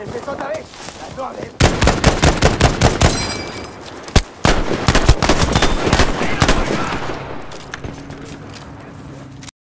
Empezó otra vez. La no